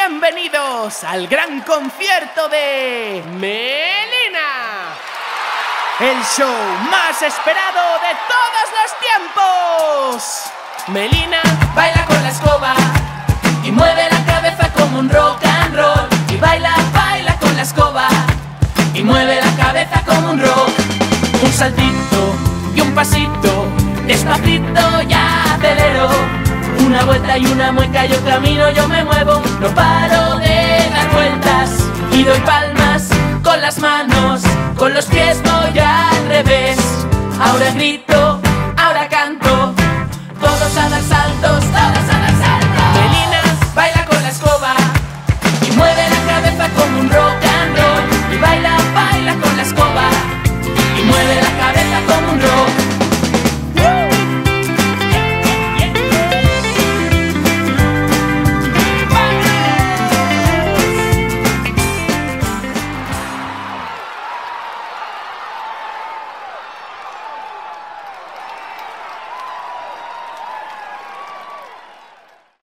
Bienvenidos al gran concierto de Melina. El show más esperado de todos los tiempos. Melina baila con la escoba y mueve la cabeza como un rock and roll. Y baila, baila con la escoba y mueve la cabeza como un rock. Un saltito y un pasito, despacito ya una vuelta y una mueca yo camino, yo me muevo, no paro de dar vueltas y doy palmas con las manos, con los pies voy al revés. Ahora grito, ahora canto.